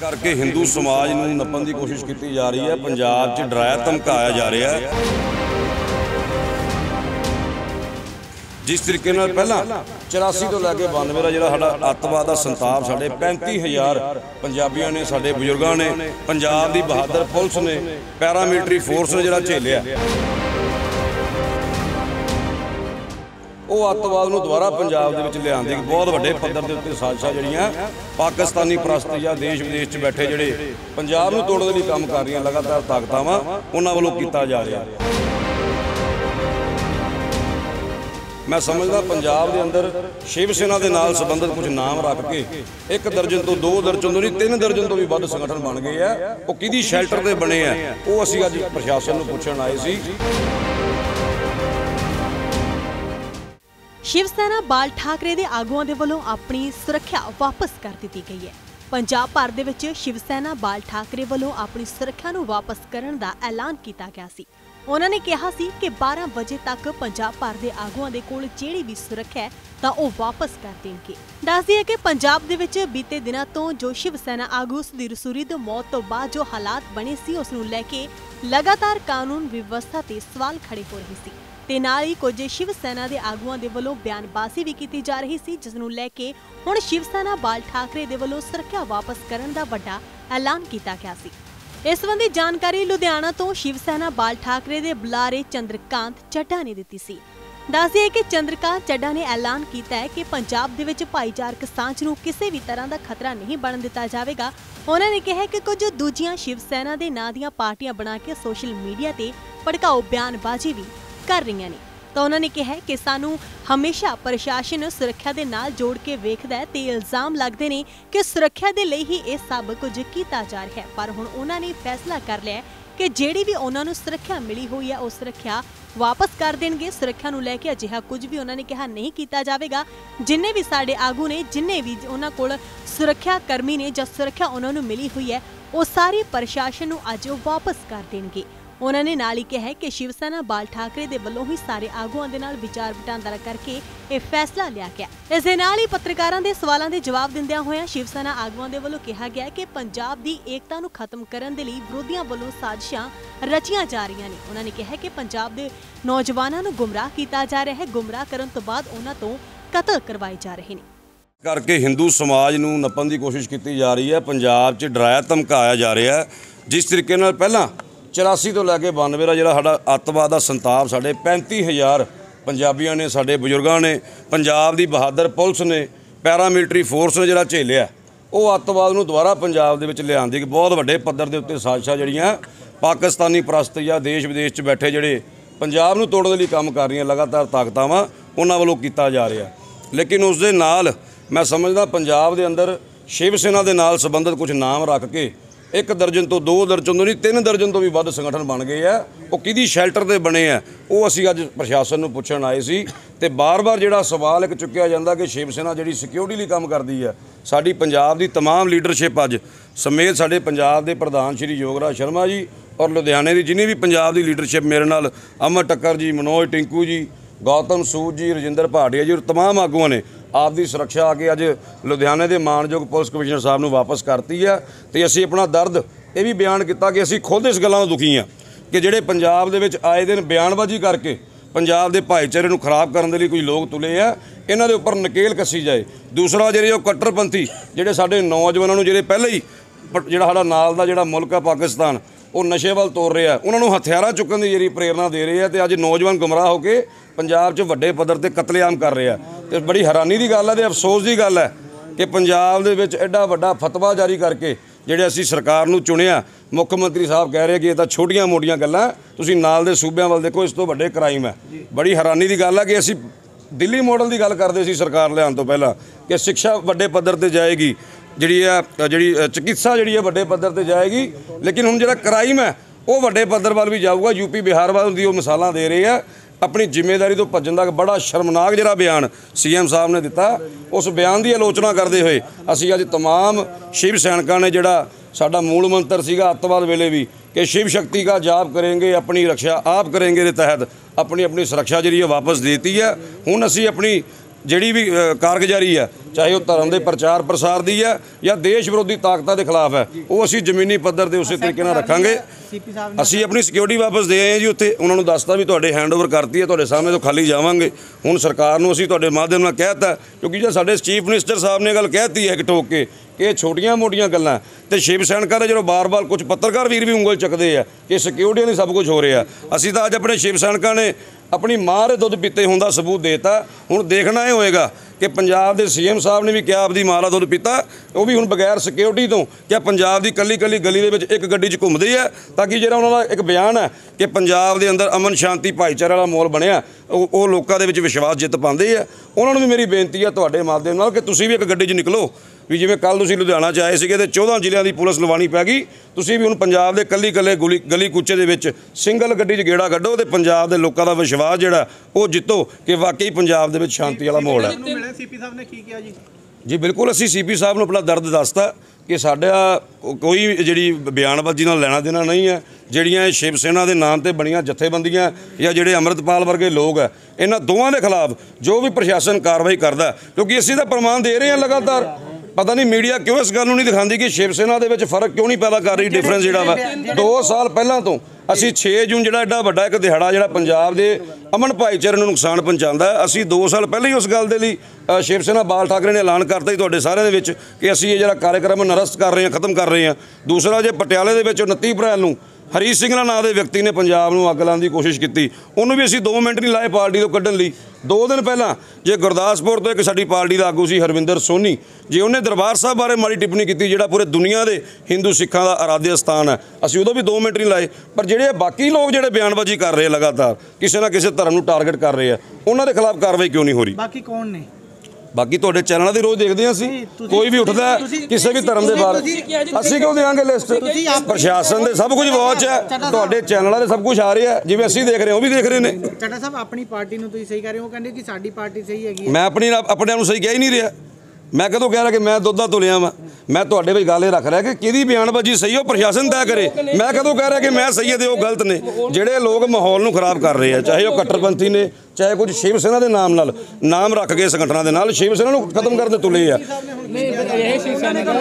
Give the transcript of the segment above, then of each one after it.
ਕਰਕੇ ਹਿੰਦੂ ਸਮਾਜ ਨੂੰ ਨੱਪਣ ਦੀ ਕੋਸ਼ਿਸ਼ ਕੀਤੀ ਜਾ ਰਹੀ ਹੈ। ਪੰਜਾਬ 'ਚ ਡਰਾਇਆ ਧਮਕਾਇਆ ਜਾ ਰਿਹਾ ਹੈ। ਜਿਸ ਤਰੀਕੇ ਨਾਲ ਪਹਿਲਾਂ 84 ਤੋਂ ਲੈ ਕੇ 92 ਦਾ ਜਿਹੜਾ ਸਾਡਾ ਅੱਤਵਾਦ ਦਾ ਸੰਤਾਪ ਸਾਡੇ 35000 ਪੰਜਾਬੀਆਂ ਨੇ ਸਾਡੇ ਬਜ਼ੁਰਗਾਂ ਨੇ ਪੰਜਾਬ ਦੀ ਬਹਾਦਰ ਪੁਲਿਸ ਨੇ ਪੈਰਾਮਿਲਟਰੀ ਫੋਰਸ ਨੇ ਜਿਹੜਾ ਝੇਲਿਆ। ਉਹ ਅੱਤਵਾਦ ਨੂੰ ਦੁਬਾਰਾ ਪੰਜਾਬ ਦੇ ਵਿੱਚ ਲਿਆਉਣ ਬਹੁਤ ਵੱਡੇ ਪੱਧਰ ਦੇ ਉੱਤੇ ਸਾਜ਼ਿਸ਼ਾਂ ਜਿਹੜੀਆਂ ਪਾਕਿਸਤਾਨੀ ਪ੍ਰਸਤੀ ਜਾਂ ਦੇਸ਼ ਵਿਦੇਸ਼ 'ਚ ਬੈਠੇ ਜਿਹੜੇ ਪੰਜਾਬ ਨੂੰ ਤੋੜਨ ਦੇ ਲਈ ਕੰਮ ਕਰ ਰਹੀਆਂ, ਲਗਾਤਾਰ ਤਾਕਤਾਵਾਂ ਉਹਨਾਂ ਵੱਲੋਂ ਕੀਤਾ ਜਾ ਰਿਹਾ। ਮੈਂ ਸਮਝਦਾ ਪੰਜਾਬ ਦੇ ਅੰਦਰ ਸ਼ਿਵ ਸੈਨਾ ਦੇ ਨਾਲ ਸੰਬੰਧਿਤ ਕੁਝ ਨਾਮ ਰੱਖ ਕੇ ਇੱਕ ਦਰਜਨ ਤੋਂ ਦੋ ਦਰਜਨ ਤੋਂ ਨਹੀਂ, ਤਿੰਨ ਦਰਜਨ ਤੋਂ ਵੀ ਵੱਧ ਸੰਗਠਨ ਬਣ ਗਏ ਆ। ਉਹ ਕਿਹਦੀ ਸ਼ੈਲਟਰ ਤੇ ਬਣੇ ਆ, ਉਹ ਅਸੀਂ ਅੱਜ ਪ੍ਰਸ਼ਾਸਨ ਨੂੰ ਪੁੱਛਣ ਆਏ ਸੀ। ਸ਼ਿਵ ਸੈਨਾ ਬਾਲ ਠਾਕਰੇ ਦੇ ਆਗੂਆਂ ਦੇ ਵੱਲੋਂ ਆਪਣੀ ਸੁਰੱਖਿਆ ਵਾਪਸ ਕਰ ਦਿੱਤੀ ਗਈ ਹੈ। ਪੰਜਾਬ ਭਰ ਦੇ ਵਿੱਚ ਸ਼ਿਵ ਸੈਨਾ ਬਾਲ ਠਾਕਰੇ ਵੱਲੋਂ ਆਪਣੀ ਸੁਰੱਖਿਆ ਨੂੰ ਵਾਪਸ ਕਰਨ ਦਾ ਐਲਾਨ ਕੀਤਾ ਗਿਆ ਸੀ। ਉਹਨਾਂ ਨੇ ਕਿਹਾ ਸੀ ਕਿ 12 ਵਜੇ ਤੱਕ ਪੰਜਾਬ ਭਰ ਦੇ ਆਗੂਆਂ ਦੇ ਕੋਲ ਜਿਹੜੀ ਵੀ ਸੁਰੱਖਿਆ ਹੈ, ਤਾਂ ਉਹ ਵਾਪਸ ਕਰ ਦੇਣਗੇ। ਦੱਸਦੀ ਹੈ ਕਿ ਪੰਜਾਬ ਦੇ ਵਿੱਚ ਬੀਤੇ ਦਿਨਾਂ ਤੋਂ ਜੋ ਸ਼ਿਵ ਸੈਨਾ ਆਗੂ ਸੁਧੀਰ ਸੂਰੀ ਦੀ ਮੌਤ ਤੋਂ ਬਾਅਦ ਜੋ ਹਾਲਾਤ ਬਣੇ ਸੀ, ਉਸ ਨੂੰ ਲੈ ਕੇ ਲਗਾਤਾਰ ਕਾਨੂੰਨ ਵਿਵਸਥਾ ਤੇ ਸਵਾਲ ਖੜੇ ਹੋ ਰਹੇ ਸੀ। ਤੇ ਨਾਲ ਹੀ ਕੁਝ ਸ਼ਿਵ ਸੈਨਾ ਦੇ ਆਗੂਆਂ ਦੇ ਵੱਲੋਂ ਬਿਆਨਬਾਜ਼ੀ ਵੀ ਕੀਤੀ ਜਾ ਰਹੀ ਸੀ, ਜਿਸ ਨੂੰ ਲੈ ਕੇ ਹੁਣ ਸ਼ਿਵ ਸੈਨਾ ਬਾਲ ਠਾਕਰੇ ਦੇ ਵੱਲੋਂ ਸੁਰੱਖਿਆ ਵਾਪਸ ਕਰਨ ਦਾ ਵੱਡਾ ਐਲਾਨ ਕੀਤਾ ਗਿਆ ਸੀ। ਇਸ ਸੰਬੰਧੀ ਜਾਣਕਾਰੀ ਲੁਧਿਆਣਾ ਤੋਂ ਸ਼ਿਵ ਸੈਨਾ ਬਾਲ ਠਾਕਰੇ ਦੇ ਬੁਲਾਰੇ ਚੰਦਰਕਾਂਤ ਚੱਡਾ ਨੇ ਦਿੱਤੀ ਸੀ। ਦੱਸਦੇ ਕਿ ਚੰਦਰਕਾਂਤ ਚੱਡਾ ਨੇ ਐਲਾਨ ਕੀਤਾ ਹੈ ਕਿ ਪੰਜਾਬ ਦੇ ਵਿੱਚ ਭਾਈਚਾਰਕ ਸਾਂਝ ਨੂੰ ਕਿਸੇ ਵੀ ਤਰ੍ਹਾਂ ਦਾ ਖਤਰਾ ਨਹੀਂ ਬਣਨ ਦਿੱਤਾ ਜਾਵੇਗਾ। ਉਹਨਾਂ ਨੇ ਕਿਹਾ ਕਿ ਕੁਝ ਦੂਜੀਆਂ ਸ਼ਿਵ ਸੈਨਾ ਦੇ ਨਾਂ ਦੀਆਂ ਪਾਰਟੀਆਂ ਬਣਾ ਕੇ ਸੋਸ਼ਲ ਮੀਡੀਆ ਤੇ ਭੜਕਾਊ ਬਿਆਨਬਾਜ਼ੀ ਵੀ ਕਰ ਰਹੀਆਂ ਨੇ। ਤਾਂ ਉਹਨਾਂ ਨੇ ਕਿਹਾ ਕਿ ਸਾਨੂੰ ਹਮੇਸ਼ਾ ਪ੍ਰਸ਼ਾਸਨ ਸੁਰੱਖਿਆ ਦੇ ਨਾਲ ਜੋੜ ਕੇ ਵੇਖਦਾ ਹੈ ਤੇ ਇਲਜ਼ਾਮ ਲੱਗਦੇ ਨੇ ਕਿ ਸੁਰੱਖਿਆ ਦੇ ਲਈ ਹੀ ਇਹ ਸਭ ਕੁਝ ਕੀਤਾ ਜਾ ਰਿਹਾ ਹੈ। ਪਰ ਹੁਣ ਉਹਨਾਂ ਨੇ ਫੈਸਲਾ ਕਰ ਲਿਆ ਕਿ ਜਿਹੜੀ ਵੀ ਉਹਨਾਂ ਨੂੰ ਸੁਰੱਖਿਆ ਮਿਲੀ ਹੋਈ ਹੈ ਉਹ ਸੁਰੱਖਿਆ ਵਾਪਸ ਕਰ ਦੇਣਗੇ। ਸੁਰੱਖਿਆ ਨੂੰ ਲੈ ਕੇ ਅਜਿਹਾ ਕੁਝ ਵੀ ਉਹਨਾਂ ਨੇ ਕਿਹਾ ਨਹੀਂ ਕੀਤਾ ਜਾਵੇਗਾ। ਜਿੰਨੇ ਵੀ ਸਾਡੇ ਆਗੂ ਨੇ, ਜਿੰਨੇ ਵੀ ਉਹਨਾਂ ਕੋਲ ਸੁਰੱਖਿਆ ਕਰਮੀ ਨੇ ਜਾਂ ਸੁਰੱਖਿਆ ਉਹਨਾਂ ਨੂੰ ਮਿਲੀ ਹੋਈ ਹੈ, ਉਹ ਸਾਰੇ ਪ੍ਰਸ਼ਾਸਨ ਨੂੰ ਅੱਜ ਉਹ ਵਾਪਸ ਕਰ ਦੇਣਗੇ। ਉਹਨਾਂ ਨੇ ਨਾਲ ਹੀ ਕਿਹਾ ਕਿ ਸ਼ਿਵ ਸੈਨਾ ਬਾਲ ਠਾਕਰੇ ਦੇ ਵੱਲੋਂ ਹੀ ਸਾਰੇ ਆਗੂਆਂ ਦੇ ਨਾਲ ਵਿਚਾਰ ਵਟਾਂਦਰਾ ਕਰਕੇ ਇਹ ਫੈਸਲਾ ਲਿਆ ਗਿਆ ਇਸ ਦੇ ਨਾਲ ਹੀ ਪੱਤਰਕਾਰਾਂ ਦੇ ਸਵਾਲਾਂ ਦੇ ਜਵਾਬ ਦਿੰਦਿਆਂ ਹੋਇਆਂ ਸ਼ਿਵ ਸੈਨਾ ਆਗੂਆਂ ਦੇ ਵੱਲੋਂ ਕਿਹਾ ਗਿਆ ਕਿ ਪੰਜਾਬ ਦੀ ਏਕਤਾ ਨੂੰ ਖਤਮ ਕਰਨ ਦੇ ਲਈ ਵਿਰੋਧੀਆਂ ਵੱਲੋਂ ਸਾਜ਼ਿਸ਼ਾਂ ਰਚੀਆਂ ਜਾ ਰਹੀਆਂ ਨੇ। ਉਹਨਾਂ ਨੇ ਕਿਹਾ ਕਿ ਪੰਜਾਬ ਦੇ ਨੌਜਵਾਨਾਂ ਨੂੰ ਗੁੰਮਰਾਹ ਕੀਤਾ ਜਾ ਰਿਹਾ ਹੈ। ਗੁੰਮਰਾਹ ਕਰਨ ਤੋਂ ਬਾਅਦ ਉਹਨਾਂ ਤੋਂ ਕਤਲ ਕਰਵਾਏ ਜਾ ਰਹੇ ਨੇ। ਕਰਕੇ ਹਿੰਦੂ ਸਮਾਜ ਨੂੰ ਨੱਪਣ ਦੀ ਕੋਸ਼ਿਸ਼ ਕੀਤੀ ਜਾ ਰਹੀ ਹੈ। ਪੰਜਾਬ 'ਚ ਡਰਾਇਆ ਧਮਕਾਇਆ ਜਾ ਰਿਹਾ ਜਿਸ ਤਰੀਕੇ ਨਾਲ ਪਹਿਲਾਂ 84 ਤੋਂ ਲੈ ਕੇ 92 ਦਾ ਜਿਹੜਾ ਸਾਡਾ ਅੱਤਵਾਦ ਦਾ ਸੰਤਾਪ ਸਾਡੇ 35000 ਪੰਜਾਬੀਆਂ ਨੇ, ਸਾਡੇ ਬਜ਼ੁਰਗਾਂ ਨੇ, ਪੰਜਾਬ ਦੀ ਬਹਾਦਰ ਪੁਲਿਸ ਨੇ, ਪੈਰਾਮਿਲਟਰੀ ਫੋਰਸ ਨੇ ਜਿਹੜਾ ਝੇਲਿਆ। ਉਹ ਅੱਤਵਾਦ ਨੂੰ ਦੁਬਾਰਾ ਪੰਜਾਬ ਦੇ ਵਿੱਚ ਲਿਆਉਣ ਦੀ ਇੱਕ ਬਹੁਤ ਵੱਡੇ ਪੱਧਰ ਦੇ ਉੱਤੇ ਸਾਜ਼ਿਸ਼ਾਂ ਜਿਹੜੀਆਂ ਪਾਕਿਸਤਾਨੀ ਪ੍ਰਸਤ ਜਾਂ ਦੇਸ਼ ਵਿਦੇਸ਼ 'ਚ ਬੈਠੇ ਜਿਹੜੇ ਪੰਜਾਬ ਨੂੰ ਤੋੜਨ ਦੇ ਲਈ ਕੰਮ ਕਰ ਰਹੀਆਂ ਲਗਾਤਾਰ ਤਾਕਤਾਵਾਂ, ਉਹਨਾਂ ਵੱਲੋਂ ਕੀਤਾ ਜਾ ਰਿਹਾ। ਲੇਕਿਨ ਉਸ ਦੇ ਨਾਲ ਮੈਂ ਸਮਝਦਾ ਪੰਜਾਬ ਦੇ ਅੰਦਰ ਸ਼ਿਵ ਸੈਨਾ ਦੇ ਨਾਲ ਸੰਬੰਧਿਤ ਕੁਝ ਨਾਮ ਰੱਖ ਕੇ ਇੱਕ ਦਰਜਨ ਤੋਂ ਦੋ ਦਰਜਨ ਤੋਂ ਨਹੀਂ ਤਿੰਨ ਦਰਜਨ ਤੋਂ ਵੀ ਵੱਧ ਸੰਗਠਨ ਬਣ ਗਏ ਆ ਉਹ ਕਿਹਦੀ ਸ਼ੈਲਟਰ ਤੇ ਬਣੇ ਆ ਉਹ ਅਸੀਂ ਅੱਜ ਪ੍ਰਸ਼ਾਸਨ ਨੂੰ ਪੁੱਛਣ ਆਏ ਸੀ ਤੇ ਬਾਰ-ਬਾਰ ਜਿਹੜਾ ਸਵਾਲ ਇੱਕ ਚੁੱਕਿਆ ਜਾਂਦਾ ਕਿ ਸ਼ਿਵ ਸੈਨਾ ਜਿਹੜੀ ਸਿਕਿਉਰਿਟੀ ਲਈ ਕੰਮ ਕਰਦੀ ਆ ਸਾਡੀ ਪੰਜਾਬ ਦੀ तमाम ਲੀਡਰਸ਼ਿਪ ਅੱਜ ਸਮੇਤ ਸਾਡੇ ਪੰਜਾਬ ਦੇ ਪ੍ਰਧਾਨ ਸ਼੍ਰੀ ਯੋਗਰਾਜ ਸ਼ਰਮਾ ਜੀ ਔਰ ਲੁਧਿਆਣੇ ਦੀ ਜਿੰਨੀ ਵੀ ਪੰਜਾਬ ਦੀ ਲੀਡਰਸ਼ਿਪ ਮੇਰੇ ਨਾਲ ਅਮਰ ਟੱਕਰ ਜੀ ਮਨੋਜ ਟਿੰਕੂ ਜੀ ਗੌਤਮ ਸੂਦ ਜੀ ਰਜਿੰਦਰ ਭਾਟੀਆ ਜੀ ਔਰ तमाम ਆਗੂਆਂ ਨੇ ਆਪ ਦੀ ਸੁਰੱਖਿਆ ਆ ਕੇ ਅੱਜ ਲੁਧਿਆਣੇ ਦੇ ਮਾਨਯੋਗ ਪੁਲਿਸ ਕਮਿਸ਼ਨਰ ਸਾਹਿਬ ਨੂੰ ਵਾਪਸ ਕਰਤੀ ਹੈ ਤੇ ਅਸੀਂ ਆਪਣਾ ਦਰਦ ਇਹ ਵੀ ਬਿਆਨ ਕੀਤਾ ਕਿ ਅਸੀਂ ਖੁਦ ਇਸ ਗੱਲਾਂ ਤੋਂ ਦੁਖੀ ਹਾਂ ਕਿ ਜਿਹੜੇ ਪੰਜਾਬ ਦੇ ਵਿੱਚ ਆਏ ਦਿਨ ਬਿਆਨਬਾਜ਼ੀ ਕਰਕੇ ਪੰਜਾਬ ਦੇ ਭਾਈਚਾਰੇ ਨੂੰ ਖਰਾਬ ਕਰਨ ਦੇ ਲਈ ਕੋਈ ਲੋਕ ਤੁਲੇ ਆ, ਇਹਨਾਂ ਦੇ ਉੱਪਰ ਨਕੇਲ ਕੱਸੀ ਜਾਏ। ਦੂਸਰਾ ਜਿਹੜੇ ਉਹ ਕੱਟਰਪੰਥੀ, ਜਿਹੜੇ ਸਾਡੇ ਨੌਜਵਾਨਾਂ ਨੂੰ ਜਿਹੜੇ ਪਹਿਲਾਂ ਹੀ ਪ- ਜਿਹੜਾ ਸਾਡਾ ਨਾਲ ਦਾ ਜਿਹੜਾ ਮੁਲਕ ਆ ਪਾਕਿਸਤਾਨ ਉਹ ਨਸ਼ੇ ਵੱਲ ਤੋਰ ਰਿਹਾ ਉਹਨਾਂ ਨੂੰ ਹਥਿਆਰਾਂ ਚੁੱਕਣ ਦੀ ਜਿਹੜੀ ਪ੍ਰੇਰਣਾ ਦੇ ਰਹੇ ਆ ਤੇ ਅੱਜ ਨੌਜਵਾਨ ਗੁੰਮਰਾਹ ਹੋ ਕੇ ਪੰਜਾਬ 'ਚ ਵੱਡੇ ਪੱਧਰ ਤੇ ਕਤਲੇਆਮ ਕਰ ਰਹੇ ਆ ਤੇ ਬੜੀ ਹੈਰਾਨੀ ਦੀ ਗੱਲ ਹੈ ਤੇ ਅਫਸੋਸ ਦੀ ਗੱਲ ਹੈ ਕਿ ਪੰਜਾਬ ਦੇ ਵਿੱਚ ਐਡਾ ਵੱਡਾ ਫਤਵਾ ਜਾਰੀ ਕਰਕੇ ਜਿਹੜੇ ਅਸੀਂ ਸਰਕਾਰ ਨੂੰ ਚੁਣਿਆ ਮੁੱਖ ਮੰਤਰੀ ਸਾਹਿਬ ਕਹਿ ਰਹੇ ਕਿ ਇਹ ਤਾਂ ਛੋਟੀਆਂ-ਮੋਟੀਆਂ ਗੱਲਾਂ ਤੁਸੀਂ ਨਾਲ ਦੇ ਸੂਬਿਆਂ ਵੱਲ ਦੇਖੋ ਇਸ ਤੋਂ ਵੱਡੇ ਕ੍ਰਾਈਮ ਹੈ। ਬੜੀ ਹੈਰਾਨੀ ਦੀ ਗੱਲ ਹੈ ਕਿ ਅਸੀਂ ਦਿੱਲੀ ਮਾਡਲ ਦੀ ਗੱਲ ਕਰਦੇ ਸੀ ਸਰਕਾਰ ਲਿਆਉਣ ਤੋਂ ਪਹਿਲਾਂ ਕਿ ਸਿੱਖਿਆ ਵੱਡੇ ਪੱਧਰ ਤੇ ਜਾਏਗੀ। ਜਿਹੜੀ ਆ ਅ, ਜਿਹੜੀ ਅ, ਚਿਕਿਤਸਾ ਜਿਹੜੀ ਹੈ ਵੱਡੇ ਪੱਧਰ ਤੇ ਜਾਏਗੀ ਲੇਕਿਨ ਹੁਣ ਜਿਹੜਾ ਕ੍ਰਾਈਮ ਹੈ ਉਹ ਵੱਡੇ ਪੱਧਰ ਵੱਲ ਵੀ ਜਾਊਗਾ ਯੂਪੀ ਬਿਹਾਰ ਵੱਲ ਦੀ ਉਹ ਮਿਸਾਲਾਂ ਦੇ ਰਹੇ ਆ ਆਪਣੀ ਜ਼ਿੰਮੇਵਾਰੀ ਤੋਂ ਭੱਜਣ ਦਾ ਬੜਾ ਸ਼ਰਮਨਾਕ ਜਿਹੜਾ ਬਿਆਨ ਸੀਐਮ ਸਾਹਿਬ ਨੇ ਦਿੱਤਾ ਉਸ ਬਿਆਨ ਦੀ ਆਲੋਚਨਾ ਕਰਦੇ ਹੋਏ ਅਸੀਂ ਅੱਜ तमाम ਸ਼ਿਵ ਸੈਨਿਕਾਂ ਨੇ ਜਿਹੜਾ ਸਾਡਾ ਮੂਲ ਮੰਤਰ ਸੀਗਾ ਅੱਤਵਾਦ ਵੇਲੇ ਵੀ ਕਿ ਸ਼ਿਵ ਸ਼ਕਤੀ ਦਾ ਜਾਪ ਕਰਾਂਗੇ ਆਪਣੀ ਰੱਖਿਆ ਆਪ ਕਰਾਂਗੇ ਦੇ ਤਹਿਤ ਆਪਣੀ ਆਪਣੀ ਸੁਰੱਖਿਆ ਜਿਹੜੀ ਹੈ ਵਾਪਸ ਦੇਤੀ ਹੈ ਹੁਣ ਅਸੀਂ ਆਪਣੀ ਜਿਹੜੀ ਵੀ ਅ, ਕਾਰਗੁਜ਼ਾਰੀ ਹੈ ਚਾਹੇ ਉਹ ਧਰਮ ਦੇ ਪ੍ਰਚਾਰ ਪ੍ਰਸਾਰ ਦੀ ਹੈ ਜਾਂ ਦੇਸ਼ ਵਿਰੋਧੀ ਤਾਕਤਾਂ ਦੇ ਖਿਲਾਫ ਹੈ ਉਹ ਅਸੀਂ ਜ਼ਮੀਨੀ ਪੱਧਰ ਤੇ ਉਸੇ ਤਰੀਕੇ ਨਾਲ ਰੱਖਾਂਗੇ। ਅਸੀਂ ਆਪਣੀ ਸਿਕਿਉਰਿਟੀ ਵਾਪਸ ਦੇ ਆਏ ਜੀ ਉੱਥੇ। ਉਹਨਾਂ ਨੂੰ ਦੱਸਤਾ ਵੀ ਤੁਹਾਡੇ ਹੈਂਡਓਵਰ ਕਰਤੀ ਹੈ ਤੁਹਾਡੇ ਸਾਹਮਣੇ ਤੋਂ ਖਾਲੀ ਜਾਵਾਂਗੇ। ਹੁਣ ਸਰਕਾਰ ਨੂੰ ਅਸੀਂ ਤੁਹਾਡੇ ਮਾਧਿਅਮ ਨਾਲ ਕਹਿਤਾ ਕਿਉਂਕਿ ਜੇ ਸਾਡੇ ਚੀਫ ਮਿਨਿਸਟਰ ਸਾਹਿਬ ਨੇ ਗੱਲ ਕਹਿਤੀ ਹੈ ਕਿ ਠੋਕ ਕੇ ਕਿ ਇਹ ਛੋਟੀਆਂ-ਮੋਟੀਆਂ ਗੱਲਾਂ। ਤੇ ਸ਼ਿਵ ਸੈਨਿਕਾਂ ਦੇ ਜਦੋਂ ਬਾਰ-ਬਾਰ ਕੁਝ ਪੱਤਰਕਾਰ ਵੀਰ ਵੀ ਉਂਗਲ ਚੱਕਦੇ ਆ ਕਿ ਸਿਕਿਉਰਿਟੀ ਲਈ ਸਭ ਕੁਝ ਹੋ ਰਿਹਾ। ਅਸੀਂ ਤਾਂ ਅੱਜ ਆਪਣੇ ਸ਼ਿਵ ਸੈਨਿਕਾਂ ਨੇ ਆਪਣੀ ਮਾਂ ਦੇ ਦੁੱਧ ਪੀਤੇ ਹੋਣ ਦਾ ਸਬੂਤ ਦੇਤਾ। ਹੁਣ ਦੇਖਣਾ ਇਹ ਹੋਏਗਾ ਕਿ ਪੰਜਾਬ ਦੇ ਸੀਐਮ ਸਾਹਿਬ ਨੇ ਵੀ ਕਿਹਾ ਆਪਦੀ ਮਾਂ ਦਾ ਦੁੱਧ ਪੀਤਾ, ਉਹ ਵੀ ਹੁਣ ਬਗੈਰ ਸਿਕਿਉਰਿਟੀ ਤੋਂ ਕਿ ਪੰਜਾਬ ਦੀ ਕੱਲੀ ਕੱਲੀ ਗਲੀ ਦੇ ਵਿੱਚ ਇੱਕ ਗੱਡੀ 'ਚ ਘੁੰਮਦੀ ਹੈ ਤਾਂ ਕਿ ਜਿਹੜਾ ਉਹਨਾਂ ਦਾ ਇੱਕ ਬਿਆਨ ਹੈ ਕਿ ਪੰਜਾਬ ਦੇ ਅੰਦਰ ਅਮਨ ਸ਼ਾਂਤੀ ਭਾਈਚਾਰੇ ਵਾਲਾ ਮਾਹੌਲ ਬਣਿਆ, ਉਹ ਉਹ ਲੋਕਾਂ ਦੇ ਵਿੱਚ ਵਿਸ਼ਵਾਸ ਜਿੱਤ ਪਾਉਂਦੇ ਆ। ਉਹਨਾਂ ਨੂੰ ਵੀ ਮੇਰੀ ਬੇਨਤੀ ਹੈ ਤੁਹਾਡੇ ਮਾਧਿਅਮ ਨਾਲ ਕਿ ਤੁਸੀਂ ਵੀ ਇੱਕ ਗੱਡੀ 'ਚ ਨਿਕਲੋ, ਵੀ ਜਿਵੇਂ ਕੱਲ ਤੁਸੀਂ ਲੁਧਿਆਣਾ 'ਚ ਆਏ ਸੀਗੇ ਤੇ 14 ਜ਼ਿਲ੍ਹਿਆਂ ਦੀ ਪੁਲਿਸ ਲਵਾਣੀ ਪੈ ਗਈ, ਤੁਸੀਂ ਵੀ ਹੁਣ ਪੰਜਾਬ ਦੇ ਕੱਲੀ ਕੱਲੇ ਗੁਲੀ, ਗਲੀ ਕੁੱਚੇ ਦੇ ਵਿੱਚ ਸਿੰਗਲ ਗੱਡੀ 'ਚ ਗੇੜਾ ਕੱਢੋ ਤੇ ਪੰਜਾਬ ਦੇ ਲੋਕਾਂ ਦਾ ਵਿਸ਼ਵਾਸ ਜਿਹੜਾ, ਉਹ ਜਿੱਤੋ ਕਿ ਵਾਕਈ ਪੰਜਾਬ ਦੇ ਵਿੱਚ ਸ਼ਾਂਤੀ ਵਾਲਾ ਮਾਹੌਲ ਹੈ। ਸੀਪੀ ਸਾਹਿਬ ਨੇ ਕੀ ਕਿਹਾ ਜੀ? ਜੀ ਬਿਲਕੁਲ ਅਸੀਂ ਸੀਪੀ ਸਾਹਿਬ ਨੂੰ ਆਪਣਾ ਦਰਦ ਦੱਸਤਾ ਕਿ ਸਾਡਾ ਕੋਈ ਜਿਹੜੀ ਬਿਆਨਬਾਜ਼ੀ ਨਾਲ ਲੈਣਾ ਦੇਣਾ ਨਹੀਂ ਹੈ ਜਿਹੜੀਆਂ ਇਹ ਸ਼ਿਵ ਸੈਨਾ ਦੇ ਨਾਮ ਤੇ ਬਣੀਆਂ ਜਥੇਬੰਦੀਆਂ ਜਾਂ ਜਿਹੜੇ ਅੰਮ੍ਰਿਤਪਾਲ ਵਰਗੇ ਲੋਕ ਹੈ ਇਹਨਾਂ ਦੋਵਾਂ ਦੇ ਖਿਲਾਫ ਜੋ ਵੀ ਪ੍ਰਸ਼ਾਸਨ ਕਾਰਵਾਈ ਕਰਦਾ ਕਿਉਂਕਿ ਅਸੀਂ ਤਾਂ ਪ੍ਰਮਾਣ ਦੇ ਰਹੇ ਹਾਂ ਲਗਾਤਾਰ। ਪਤਾ ਨਹੀਂ ਮੀਡੀਆ ਕਿਉਂ ਇਸ ਗੱਲ ਨੂੰ ਨਹੀਂ ਦਿਖਾਉਂਦੀ ਕਿ ਸ਼ਿਵ ਸੈਨਾ ਦੇ ਵਿੱਚ ਫ਼ਰਕ ਕਿਉਂ ਨਹੀਂ ਪੈਦਾ ਕਰ ਰਹੀ ਡਿਫਰੈਂਸ ਜਿਹੜਾ ਵਾ। 2 ਸਾਲ ਪਹਿਲਾਂ ਤੋਂ ਅਸੀਂ 6 ਜੂਨ ਜਿਹੜਾ ਐਡਾ ਵੱਡਾ ਇੱਕ ਦਿਹਾੜਾ ਜਿਹੜਾ ਪੰਜਾਬ ਦੇ ਅਮਨ ਭਾਈਚਾਰੇ ਨੂੰ ਨੁਕਸਾਨ ਪਹੁੰਚਾਉਂਦਾ ਅਸੀਂ 2 ਸਾਲ ਪਹਿਲਾਂ ਹੀ ਉਸ ਗੱਲ ਦੇ ਲਈ ਸ਼ਿਵ ਸੈਨਾ ਬਾਲ ਠਾਕਰੇ ਨੇ ਐਲਾਨ ਕਰਤਾ ਸੀ ਤੁਹਾਡੇ ਸਾਰਿਆਂ ਦੇ ਵਿੱਚ ਕਿ ਅਸੀਂ ਇਹ ਜਿਹੜਾ ਕਾਰਜਕ੍ਰਮ ਨਿਰਸਤ ਕਰ ਰਹੇ ਹਾਂ, ਖਤਮ ਕਰ ਰਹੇ ਹਾਂ। ਦੂਸਰਾ ਜੇ ਪਟਿਆਲੇ ਦੇ ਵਿੱਚ 29 ਅਪ੍ਰੈਲ ਨੂੰ ਹਰੀ ਸਿੰਘਲਾ ਨਾਂ ਦੇ ਵਿਅਕਤੀ ਨੇ ਪੰਜਾਬ ਨੂੰ ਅੱਗ ਲਾਉਣ ਦੀ ਕੋਸ਼ਿਸ਼ ਕੀਤੀ। ਉਹਨੂੰ ਵੀ ਅਸੀਂ 2 ਮਿੰਟ ਨਹੀਂ ਲਾਏ ਪਾਰਟੀ ਤੋਂ ਕੱਢਣ ਲਈ। 2 ਦਿਨ ਪਹਿਲਾਂ ਜੇ ਗੁਰਦਾਸਪੁਰ ਤੋਂ ਇੱਕ ਸਾਡੀ ਪਾਰਟੀ ਦਾ ਆਗੂ ਸੀ ਹਰਵਿੰਦਰ ਸੋਨੀ, ਜੇ ਉਹਨੇ ਦਰਬਾਰ ਸਾਹਿਬ ਬਾਰੇ ਮਾੜੀ ਟਿੱਪਣੀ ਕੀਤੀ ਜਿਹੜਾ ਪੂਰੇ ਦੁਨੀਆ ਦੇ ਹਿੰਦੂ ਸਿੱਖਾਂ ਦਾ ਆਰਾਧਿਆ ਸਥਾਨ ਹੈ, ਅਸੀਂ ਉਦੋਂ ਵੀ 2 ਮਿੰਟ ਨਹੀਂ ਲਾਏ। ਪਰ ਜਿਹੜੇ ਬਾਕੀ ਲੋਕ ਜਿਹੜੇ ਬਿਆਨਬਾਜ਼ੀ ਕਰ ਰਹੇ ਆ ਲਗਾਤਾਰ, ਕਿਸੇ ਨਾ ਕਿਸੇ ਧਰਮ ਨੂੰ ਟਾਰਗੇਟ ਕਰ ਰਹੇ ਆ, ਉਹਨਾਂ ਦੇ ਖਿਲਾਫ ਕਾਰਵਾਈ ਕਿਉਂ ਨਹੀਂ ਹੋ ਰਹੀ? ਬਾਕੀ ਕੌਣ ਨੇ? ਬਾਕੀ ਤੁਹਾਡੇ ਚੈਨਲਾਂ ਦੇ ਰੋਜ਼ ਦੇਖਦੇ ਹਾਂ ਅਸੀਂ। ਕੋਈ ਵੀ ਉੱਠਦਾ ਕਿਸੇ ਵੀ ਧਰਮ ਦੇ ਬਾਰੇ ਅਸੀਂ ਕਿਉਂ ਦੇਵਾਂਗੇ ਲਿਸਟ ਪ੍ਰਸ਼ਾਸਨ ਦੇ ਸਭ ਕੁਝ ਵਾਚ ਹੈ। ਤੁਹਾਡੇ ਚੈਨਲਾਂ ਦੇ ਸਭ ਕੁਝ ਆ ਰਿਹਾ। ਜਿਵੇਂ ਅਸੀਂ ਦੇਖ ਰਹੇ ਉਹ ਵੀ ਦੇਖ ਰਹੇ ਨੇ। ਚੱਡਾ ਸਾਹਿਬ ਆਪਣੀ ਪਾਰਟੀ ਨੂੰ ਤੁਸੀਂ ਸਹੀ ਰਹੇ ਹੋ ਕਹਿੰਦੇ ਕਿ ਸਾਡੀ ਪਾਰਟੀ ਸਹੀ ਹੈਗੀ ਮੈਂ ਆਪਣੀ ਆਪਣੇ ਆਪ ਨੂੰ ਸਹੀ ਕਹਿ ਹੀ ਨਹੀਂ ਰਿਹਾ। ਮੈਂ ਕਦੋਂ ਕਹਿ ਰਿਹਾ ਕਿ ਮੈਂ ਦੁੱਧ ਦਾ ਤੁਲਿਆ ਵਾਂ? ਮੈਂ ਤੁਹਾਡੇ ਵਿੱਚ ਗੱਲ ਇਹ ਰੱਖ ਰਿਹਾ ਕਿ ਕਿਹਦੀ ਬਿਆਨਬਾਜ਼ੀ ਸਹੀ ਹੈ ਉਹ ਪ੍ਰਸ਼ਾਸਨ ਤੈਅ ਕਰੇ। ਮੈਂ ਕਦੋਂ ਕਹਿ ਰਿਹਾ ਕਿ ਮੈਂ ਸਹੀ ਹੈ ਤੇ ਉਹ ਗਲਤ ਨੇ। ਜਿਹੜੇ ਲੋਕ ਮਾਹੌਲ ਨੂੰ ਖਰਾਬ ਕਰ ਰਹੇ ਆ, ਚਾਹੇ ਉਹ ਕੱਟਰਪੰਥੀ ਨੇ, ਚਾਹੇ ਕੁਝ ਸ਼ਿਵ ਸੈਨਾ ਦੇ ਨਾਮ ਨਾਲ, ਨਾਮ ਰੱਖ ਕੇ ਸੰਗਠਨਾਂ ਦੇ ਨਾਲ, ਸ਼ਿਵ ਸੈਨਾ ਨੂੰ ਖਤਮ ਕਰਨ ਦੇ ਤੁਲੇ ਆ।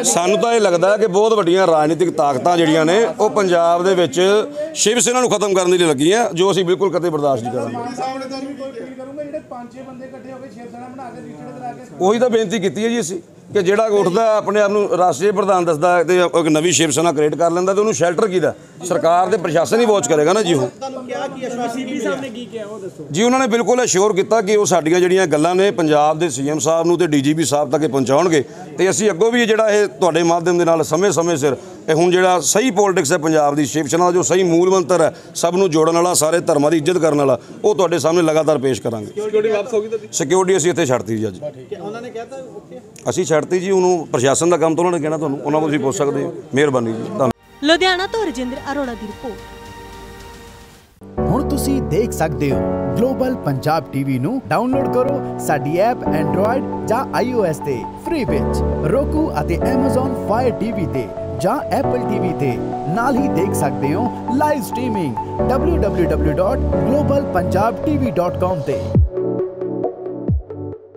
ਸਾਨੂੰ ਤਾਂ ਇਹ ਲੱਗਦਾ ਕਿ ਬਹੁਤ ਵੱਡੀਆਂ ਰਾਜਨੀਤਿਕ ਤਾਕਤਾਂ ਜਿਹੜੀਆਂ ਨੇ, ਉਹ ਪੰਜਾਬ ਦੇ ਵਿੱਚ ਸ਼ਿਵ ਸੈਨਾ ਨੂੰ ਖਤਮ ਕਰਨ ਦੇ ਲਈ ਲੱਗੀਆਂ, ਜੋ ਅਸੀਂ ਬਿਲਕੁਲ ਕਦੇ ਬਰਦਾਸ਼ਤ ਨਹੀਂ ਕਰਾਂਗੇ। ਪੰਜ ਛੇ ਬੰਦੇ ਇਕੱਠੇ ਹੋ ਕੇ ਸ਼ਿਵ ਬਣਾ ਕੇ ਰੀਟਡ ਕਰਾ ਕੇ ਉਹੀ ਤਾਂ ਬੇਨਤੀ ਕੀਤੀ ਹੈ ਜੀ ਅਸੀਂ। ਕਿ ਜਿਹੜਾ ਉੱਠਦਾ ਆਪਣੇ ਆਪ ਨੂੰ ਰਾਸ਼ਟਰੀ ਪ੍ਰਧਾਨ ਦੱਸਦਾ ਤੇ ਇੱਕ ਨਵੀਂ ਸ਼ਿਵ ਸੈਨਾ ਕ੍ਰੀਏਟ ਕਰ ਲੈਂਦਾ ਤੇ ਉਹਨੂੰ ਸ਼ੈਲਟਰ ਕਿਹਦਾ ਸਰਕਾਰ ਤੇ ਪ੍ਰਸ਼ਾਸਨ ਹੀ ਵਾਚ ਕਰੇਗਾ ਨਾ ਜੀ ਉਹ। ਕਿ ਕੀ ਜੀ ਉਹਨਾਂ ਨੇ ਬਿਲਕੁਲ ਅਸ਼ੋਰ ਕੀਤਾ ਕਿ ਉਹ ਸਾਡੀਆਂ ਜਿਹੜੀਆਂ ਗੱਲਾਂ ਨੇ ਪੰਜਾਬ ਦੇ ਸੀਐਮ ਸਾਹਿਬ ਨੂੰ ਤੇ ਡੀਜੀਪੀ ਸਾਹਿਬ ਤੱਕ ਇਹ ਪਹੁੰਚਾਉਣਗੇ। ਤੇ ਅਸੀਂ ਅੱਗੋਂ ਵੀ ਜਿਹੜਾ ਇਹ ਤੁਹਾਡੇ ਮਾਧਿਅਮ ਦੇ ਨਾਲ ਸਮੇਂ-ਸਮੇਂ ਸਿਰ ਇਹ ਹੁਣ ਜਿਹੜਾ ਸਹੀ ਪੋਲਿਟਿਕਸ ਹੈ ਪੰਜਾਬ ਦੀ ਸ਼ਿਵ ਸੈਨਾ ਦਾ ਜੋ ਸਹੀ ਮੂਲ ਮੰਤਰ ਹੈ ਸਭ ਨੂੰ ਜੋੜਨ ਵਾਲਾ ਸਾਰੇ ਧਰਮਾਂ ਦੀ ਇੱਜ਼ਤ ਕਰਨ ਵਾਲਾ ਉਹ ਤੁਹਾਡੇ ਸਾਹਮਣੇ ਲਗਾਤਾਰ ਪੇਸ਼ ਕਰਾਂਗੇ। ਸਿਕਿਉਰਿਟੀ ਵਾਪਸ ਹੋ ਗਈ ਤੁਹਾਡੀ ਸਿਕਿਉਰਿਟੀ ਅਸੀਂ ਇੱਥੇ ਛੱਡਤੀ ਜੀ ਅੱਜ। ਉਹਨਾਂ ਨੇ ਕਹਿਤਾ ਓਕੇ ਅਸੀਂ ਛੱਡਤੀ ਜੀ ਉਹਨੂੰ ਪ੍ਰਸ਼ਾਸਨ ਦਾ ਕੰਮ ਤਾਂ ਉਹਨਾਂ ਨੇ ਕਹਿਣਾ ਤੁਹਾਨੂੰ ਉਹਨਾਂ ਕੋਲ ਤੁਸੀਂ ਪੁੱਛ ਸਕਦੇ ਹੋ। ਮਿਹਰਬਾਨੀ ਜੀ ਧੰਨਵਾਦ। ਲੁਧਿਆਣਾ ਤੋਂ ਰਜਿੰਦਰ ਅਰੋੜਾ ਦੀ ਰਿਪੋਰਟ। ਹੁਣ ਤੁਸੀਂ ਦੇਖ ਸਕਦੇ ਹੋ ਗਲੋਬਲ ਪੰਜਾਬ ਟੀਵੀ ਨੂੰ ਡਾਊਨਲੋਡ ਕਰੋ ਸਾਡੀ ਐਪ ਐਂਡਰੋਇਡ ਜਾਂ iOS ਤੇ ਫ੍ਰੀ ਵਿੱਚ। roku ਅਤੇ Amazon Fire TV ਤੇ ਜਾਂ Apple TV ਤੇ ਨਾਲ ਹੀ ਦੇਖ ਸਕਦੇ ਹੋ ਲਾਈਵ ਸਟ੍ਰੀਮਿੰਗ www.globalpunjabtv.com ਤੇ।